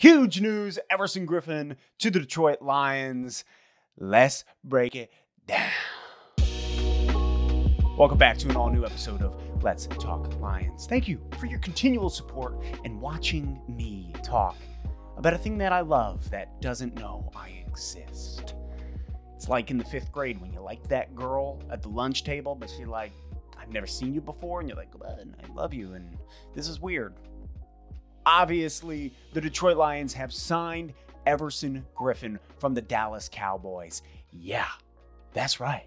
Huge news Everson Griffen to the Detroit Lions. Let's break it down. Welcome back to an all new episode of Let's Talk Lions. Thank you for your continual support and watching me talk about a thing that I love that doesn't know I exist. It's like in the fifth grade when you like that girl at the lunch table, but she's like, I've never seen you before, and you're like, I love you, and this is weird. Obviously, the Detroit Lions have signed Everson Griffen from the Dallas Cowboys. Yeah, that's right.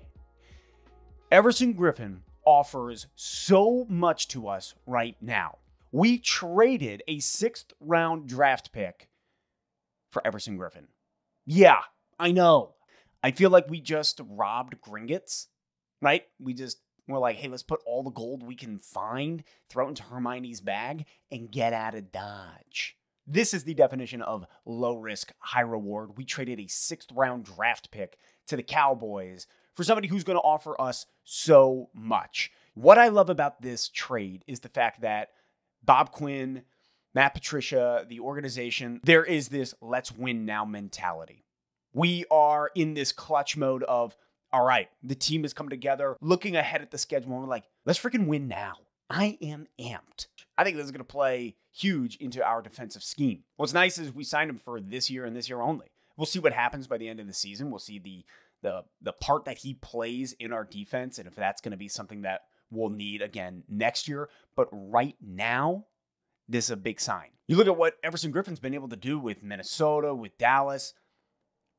Everson Griffen offers so much to us right now. We traded a sixth round draft pick for Everson Griffen. Yeah, I know. I feel like we just robbed Gringotts, right? We just we're like, hey, let's put all the gold we can find, throw it into Hermione's bag, and get out of Dodge. This is the definition of low risk, high reward. We traded a sixth round draft pick to the Cowboys for somebody who's going to offer us so much. What I love about this trade is the fact that Bob Quinn, Matt Patricia, the organization, there is this let's win now mentality. We are in this clutch mode of all right, the team has come together, looking ahead at the schedule, and we're like, let's freaking win now. I am amped. I think this is going to play huge into our defensive scheme. What's nice is we signed him for this year and this year only. We'll see what happens by the end of the season. We'll see the the the part that he plays in our defense and if that's going to be something that we'll need again next year. But right now, this is a big sign. You look at what Everson Griffen's been able to do with Minnesota, with Dallas.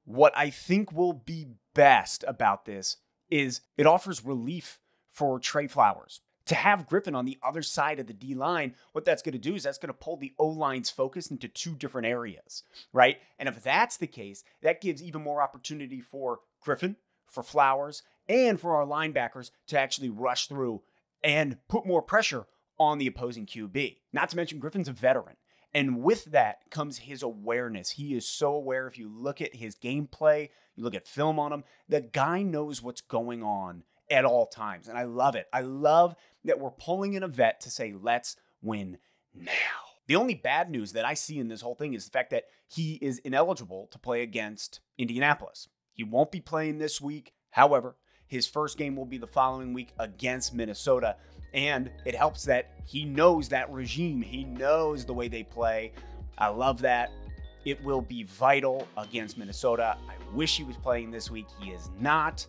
What I think will be best about this is it offers relief for Trey Flowers. To have Griffen on the other side of the D line, what that's going to do is that's going to pull the O line's focus into two different areas, right? And if that's the case, that gives even more opportunity for Griffen, for Flowers, and for our linebackers to actually rush through and put more pressure on the opposing QB. Not to mention, Griffen's a veteran. And with that comes his awareness. He is so aware. If you look at his gameplay, you look at film on him, the guy knows what's going on at all times. And I love it. I love that we're pulling in a vet to say, let's win now. The only bad news that I see in this whole thing is the fact that he is ineligible to play against Indianapolis. He won't be playing this week. However, his first game will be the following week against Minnesota. And it helps that he knows that regime, he knows the way they play. I love that. It will be vital against Minnesota. I wish he was playing this week. He is not.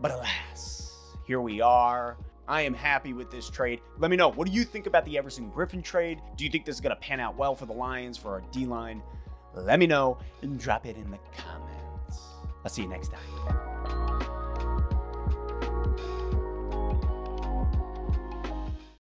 But alas, here we are. I am happy with this trade. Let me know. What do you think about the Everson Griffen trade? Do you think this is going to pan out well for the Lions, for our D line? Let me know and drop it in the comments. I'll see you next time.